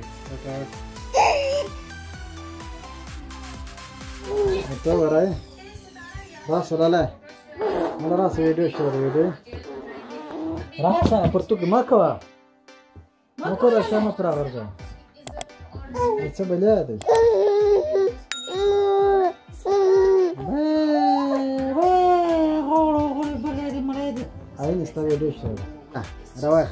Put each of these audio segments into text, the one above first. tak. आता बरं आहे रास आला मला रास व्हिडिओ शोध व्हिडिओ रास आहे पर तू मग नको रस्ता मस्त राहायचा अच्छा भले आहे आहे नुसता व्हिडिओ शोध रवा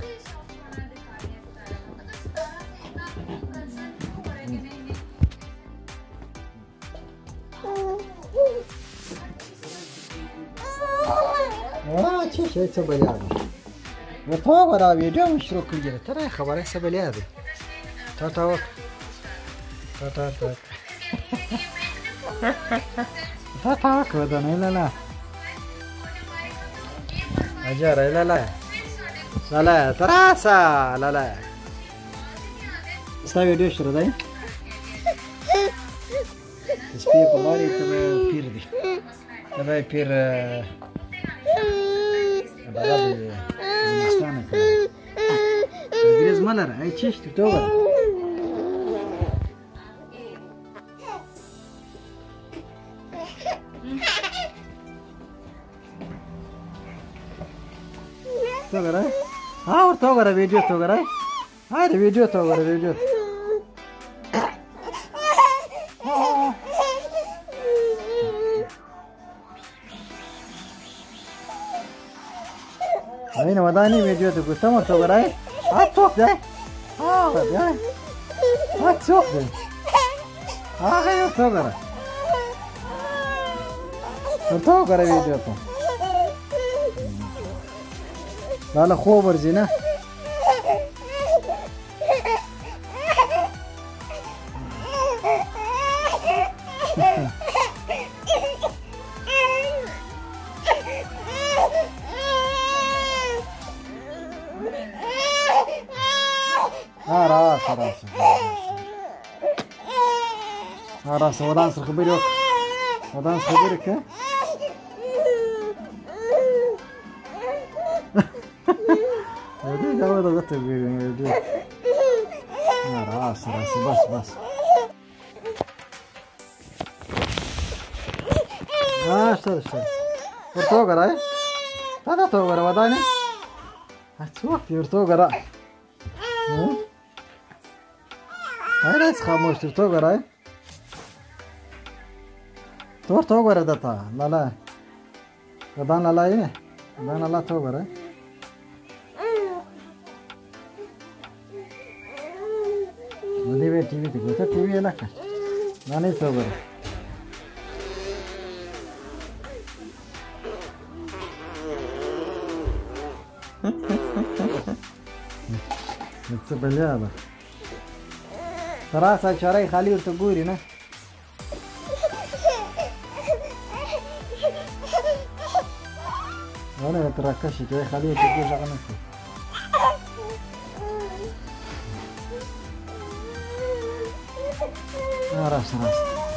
آه چه شي څه بلا دي نو تا ورا ویډیو شروع کړی ته خبره څه بلا دي تا تا وک تا تا تا تا تا وک ودا نه لا لا اجا را لا لا لا لا تراسا لا لا ستا ویډیو شروع دی سپی په لارې ته پیر دی ته پیر بلد زمستانه کرد بگریز ملره ای چشت تو بره تو گره ها اور تو گره ویدیو تو گره ها ویدیو تو گره ویدیو Aynı madani mi diyorduk Gustavo çok orayı? At çok de. Aa ya. At çok de. Aa hayır çok ara. Çok ara video to. لاله خوب ورځي نه Harasă. Harasă, o dansă, că bine O dansă, că bine că? Vedeți, că văd o gata bine, vedeți. Harasă, harasă, bas, bas. Așa, așa. Urtă o gara, e? Da, da, o gara, vă dai, ne? Ați uaf, urtă o gara. Hmm? Hayret kalmıştır to garay. Tor to garay da ta lala. Gadan lala yine. Gadan lala to garay. Hadi be TV tıkıyor. Ta TV yelak. Nane to garay. It's a baleada. راسك شراي خليه تقولي نه انا تركشت يا خليه تقول شغلتي آه، راس راس